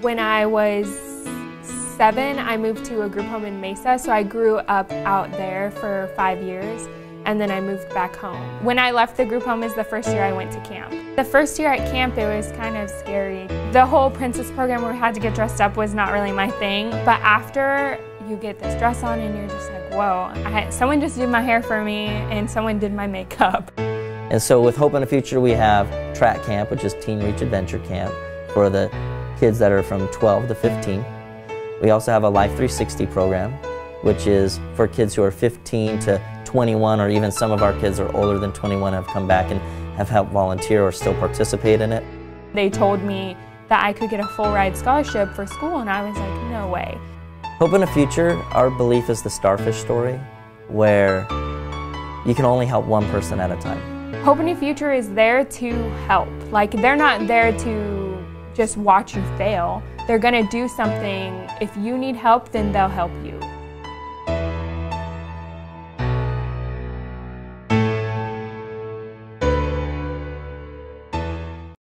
When I was seven, I moved to a group home in Mesa, so I grew up out there for five years and then I moved back home. When I left the group home is the first year I went to camp. The first year at camp, it was kind of scary. The whole princess program where we had to get dressed up was not really my thing, but after you get this dress on and you're just like, whoa, had, someone just did my hair for me and someone did my makeup. And so with Hope and a Future, we have TRAC camp, which is Teen Reach Adventure Camp for the kids that are from 12 to 15. We also have a Life 360 program, which is for kids who are 15 to 21, or even some of our kids are older than 21 have come back and have helped volunteer or still participate in it. They told me that I could get a full ride scholarship for school, and I was like, no way. Hope and a Future, our belief is the starfish story, where you can only help one person at a time. Hope and a Future is there to help. Like, they're not there to just watch you fail. They're gonna do something. If you need help, then they'll help you.